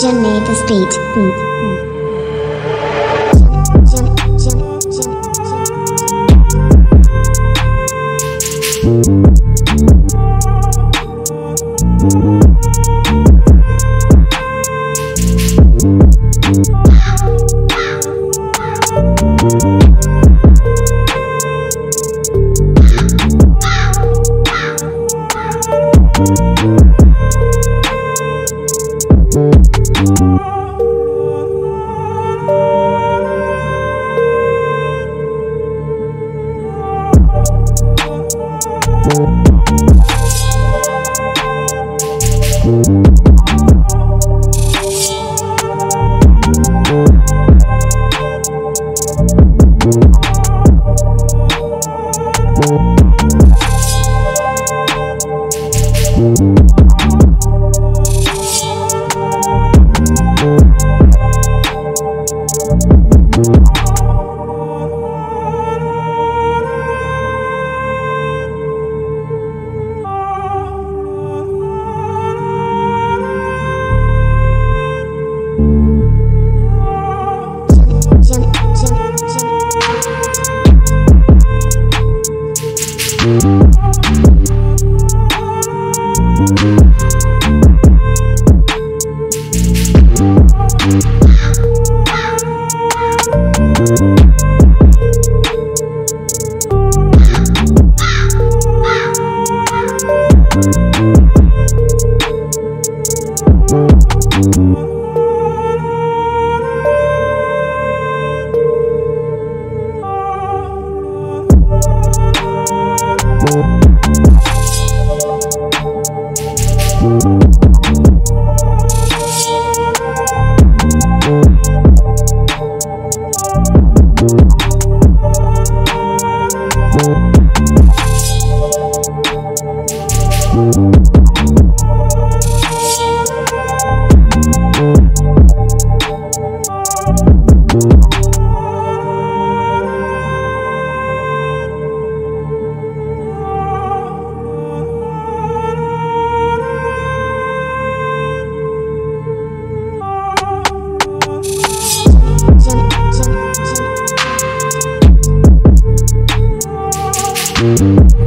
Jim made this beat. Jim, Jim, Jim, Thank Jim, Thank